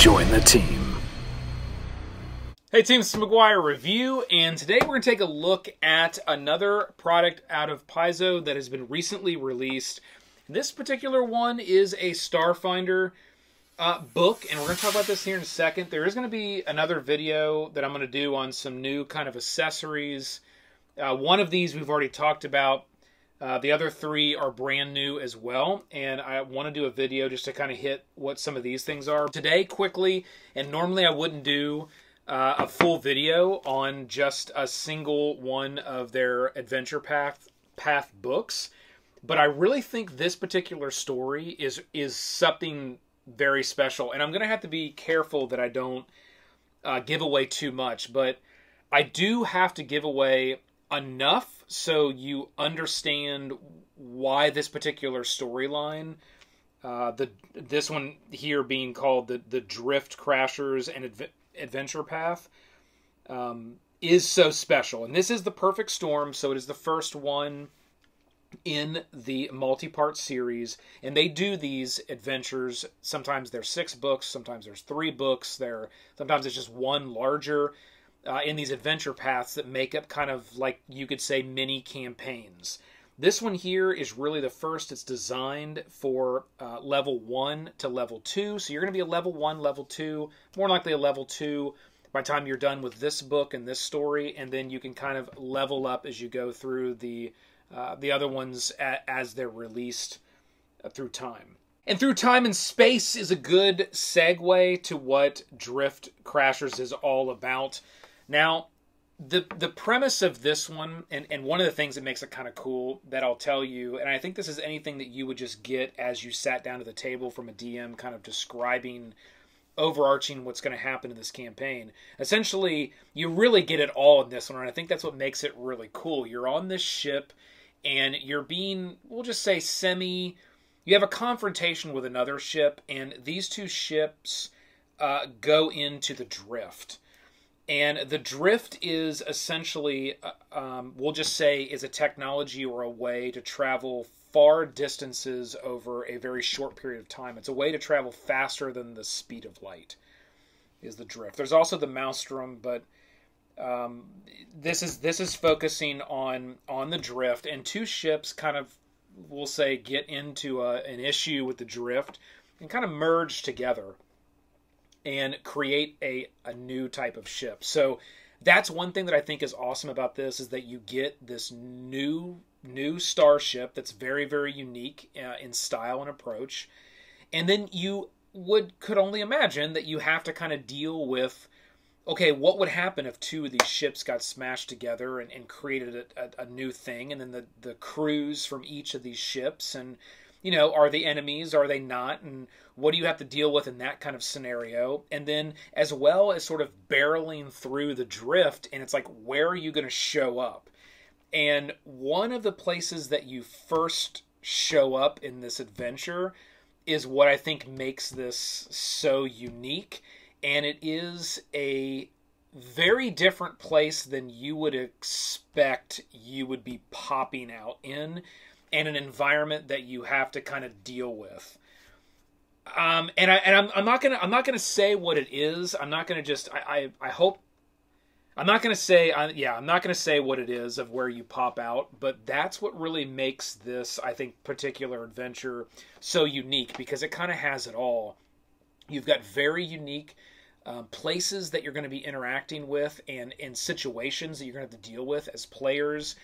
Join the team. Hey team, it's McGuire Review, and today we're going to take a look at another product out of Paizo that has been recently released. This particular one is a Starfinder uh, book, and we're going to talk about this here in a second. There is going to be another video that I'm going to do on some new kind of accessories. Uh, one of these we've already talked about. Uh, the other three are brand new as well, and I want to do a video just to kind of hit what some of these things are today quickly. And normally I wouldn't do uh, a full video on just a single one of their adventure path path books, but I really think this particular story is is something very special, and I'm gonna have to be careful that I don't uh, give away too much, but I do have to give away enough so you understand why this particular storyline. Uh, the this one here being called the the Drift Crashers and Adv- adventure path um, is so special. And this is the perfect storm, so it is the first one in the multi-part series and they do these adventures sometimes there's six books sometimes there's three books there sometimes it's just one larger uh, in these adventure paths that make up kind of like you could say mini campaigns. This one here is really the first. It's designed for uh, level 1 to level 2 so you're going to be a level 1 level 2 more likely a level 2 by time you're done with this book and this story. And then you can kind of level up as you go through the uh, the other ones a- as they're released uh, through time. And through time and space is a good segue to what drift crashers is all about now the the premise of this one and, and one of the things that makes it kind of cool that I'll tell you, and I think this is anything that you would just get as you sat down to the table from a DM kind of describing overarching what's going to happen in this campaign. Essentially, you really get it all in this one, and I think that's what makes it really cool. You're on this ship and you're being, we'll just say, semi. You have a confrontation with another ship, and these two ships uh, go into the drift and the drift is essentially, uh, um, we'll just say, is a technology or a way to travel far distances over a very short period of time. It's a way to travel faster than the speed of light. Is the drift? There's also the maelstrom, but um, this is this is focusing on on the drift, and two ships kind of, we'll say, get into a, an issue with the drift and kind of merge together and create a, a new type of ship. So that's one thing that I think is awesome about this is that you get this new new starship that's very very unique uh, in style and approach, and then you would could only imagine that you have to kind of deal with okay what would happen if two of these ships got smashed together and, and created a, a, a new thing and then the, the crews from each of these ships and you know, are they enemies? Are they not? And what do you have to deal with in that kind of scenario? And then, as well as sort of barreling through the drift, and it's like, where are you going to show up? And one of the places that you first show up in this adventure is what I think makes this so unique. And it is a very different place than you would expect you would be popping out in and an environment that you have to kind of deal with. Um, and I and I'm, I'm not gonna I'm not gonna say what it is. I'm not gonna just I I, I hope I'm not gonna say I, yeah I'm not gonna say what it is of where you pop out, but that's what really makes this I think particular adventure so unique because it kind of has it all. You've got very unique um, places that you're going to be interacting with and in situations that you're going to have to deal with as players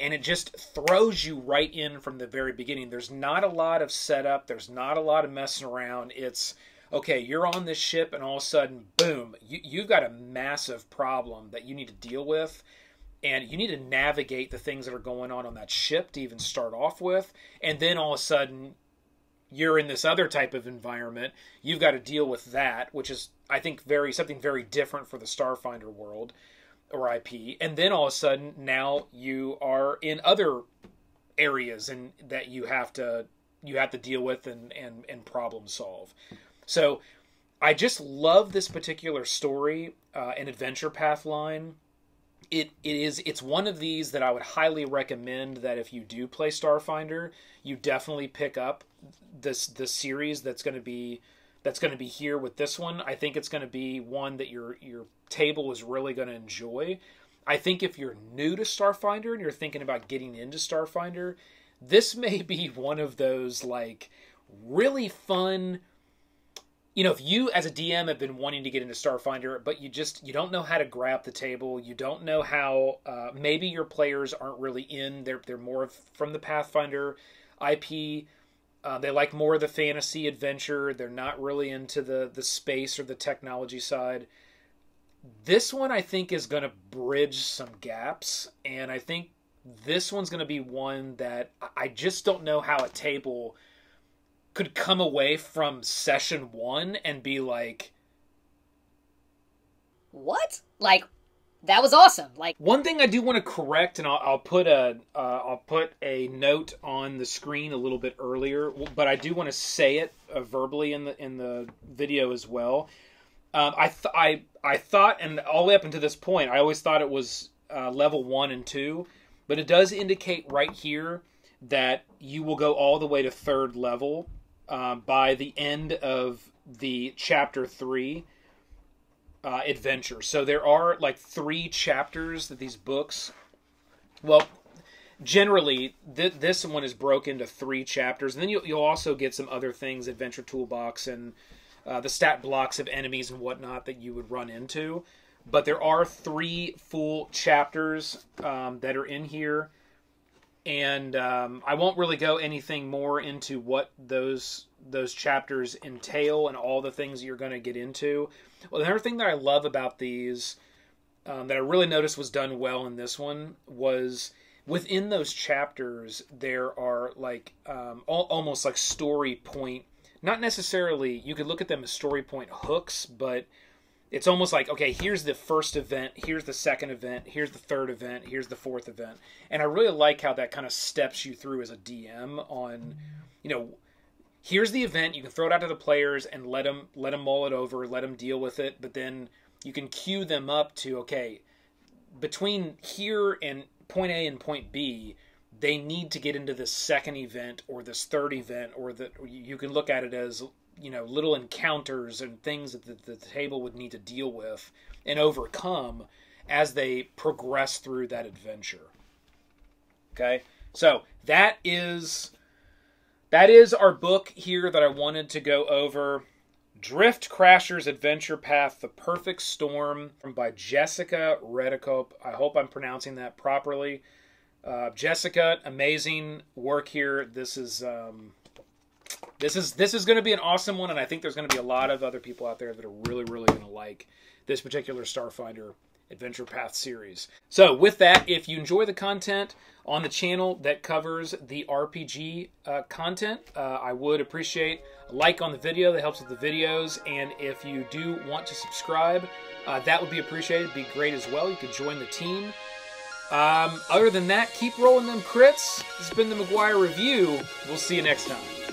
and it just throws you right in from the very beginning. There's not a lot of setup, there's not a lot of messing around. It's okay, you're on this ship, and all of a sudden, boom, you, you've got a massive problem that you need to deal with. And you need to navigate the things that are going on on that ship to even start off with. And then all of a sudden, you're in this other type of environment. You've got to deal with that, which is, I think, very something very different for the Starfinder world or IP, and then all of a sudden now you are in other areas and that you have to you have to deal with and and and problem solve. So I just love this particular story uh, and adventure path line. It it is it's one of these that I would highly recommend that if you do play Starfinder, you definitely pick up this this series that's going to be that's going to be here with this one. I think it's going to be one that your your table is really going to enjoy. I think if you're new to Starfinder and you're thinking about getting into Starfinder, this may be one of those like really fun you know, if you as a DM have been wanting to get into Starfinder, but you just you don't know how to grab the table, you don't know how uh, maybe your players aren't really in. They're they're more from the Pathfinder IP. Uh, they like more of the fantasy adventure. They're not really into the the space or the technology side. This one I think is going to bridge some gaps, and I think this one's going to be one that I just don't know how a table could come away from session one and be like, "What? Like, that was awesome!" Like one thing I do want to correct, and I'll, I'll put a uh, I'll put a note on the screen a little bit earlier, but I do want to say it uh, verbally in the in the video as well. Um, I th- I I thought, and all the way up until this point, I always thought it was uh, level one and two, but it does indicate right here that you will go all the way to third level uh, by the end of the chapter three uh, adventure. So there are like three chapters that these books. Well, generally th- this one is broken into three chapters, and then you'll, you'll also get some other things, adventure toolbox and uh, the stat blocks of enemies and whatnot that you would run into. But there are three full chapters um, that are in here and um, I won't really go anything more into what those those chapters entail and all the things you're going to get into. Well, another thing that I love about these um, that I really noticed was done well in this one was within those chapters there are like um, al- almost like story point. Not necessarily you could look at them as story point hooks, but it's almost like okay here's the first event here's the second event here's the third event here's the fourth event. And i really like how that kind of steps you through as a dm on you know here's the event you can throw it out to the players and let them let them mull it over let them deal with it but then you can cue them up to okay between here and point a and point b they need to get into this second event or this third event or that you can look at it as you know little encounters and things that the, the table would need to deal with and overcome as they progress through that adventure. Okay, so that is that is our book here that I wanted to go over. Drift Crasher's Adventure Path: The Perfect Storm by Jessica Redekop. I hope I'm pronouncing that properly. Uh, Jessica, amazing work here. This is um, this is this is going to be an awesome one, and I think there's going to be a lot of other people out there that are really really going to like this particular Starfinder Adventure Path series. So, with that, if you enjoy the content on the channel that covers the RPG uh, content, uh, I would appreciate a like on the video. That helps with the videos. And if you do want to subscribe, uh, that would be appreciated. It'd be great as well. You could join the team. Um, other than that, keep rolling them crits. This has been the McGuire Review. We'll see you next time.